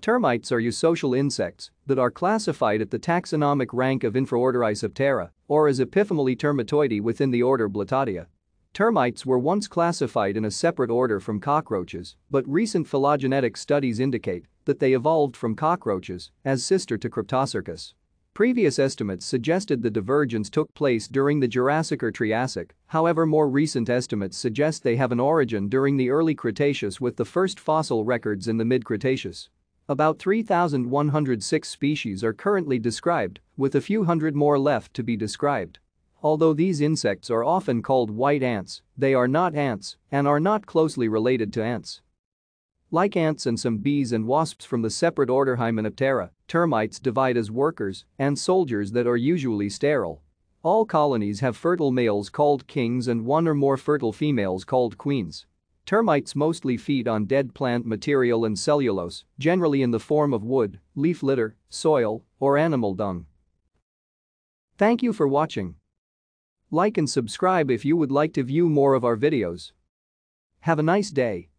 Termites are eusocial insects that are classified at the taxonomic rank of infraorder Isoptera or as epifamily Termitoidae within the order Blattodea. Termites were once classified in a separate order from cockroaches, but recent phylogenetic studies indicate that they evolved from cockroaches as sister to Cryptocercus. Previous estimates suggested the divergence took place during the Jurassic or Triassic, however more recent estimates suggest they have an origin during the early Cretaceous with the first fossil records in the mid-Cretaceous. About 3,106 species are currently described, with a few hundred more left to be described. Although these insects are often called white ants, they are not ants and are not closely related to ants. Like ants and some bees and wasps from the separate order Hymenoptera, termites divide as workers and soldiers that are usually sterile. All colonies have fertile males called kings and one or more fertile females called queens. Termites mostly feed on dead plant material and cellulose, generally in the form of wood, leaf litter, soil, or animal dung. Thank you for watching. Like and subscribe if you would like to view more of our videos. Have a nice day.